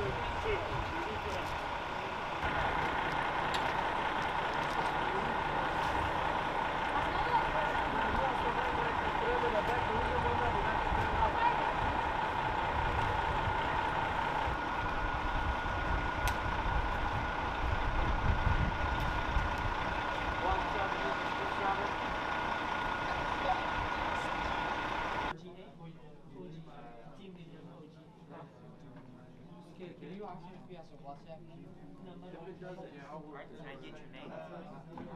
Okay, can you ask if he has a WhatsApp? Alright, can I get your name? Uh,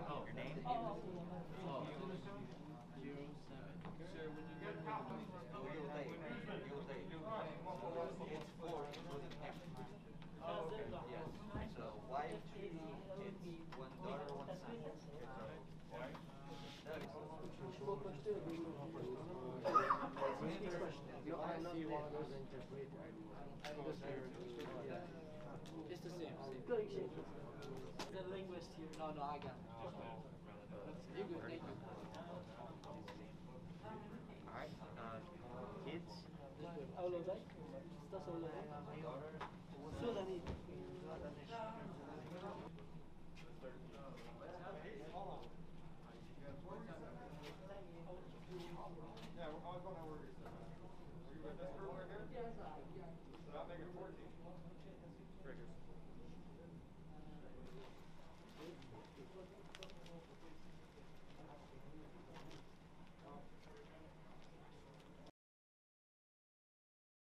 oh, your name? Zero seven. Sir, when you get You'll take, you'll take. It's four, including him. Yes, so wife, two kids, one daughter, one son. That is. You are not see one of those interpreter. It's Billy Jenkins. The linguist here. No, no, I got it. You're good, thank you. Alright, uh, kids? Avladay. Stas avladay. Söyleni. Yeah, I was going to order. Are you with us for? Yes, I, yeah.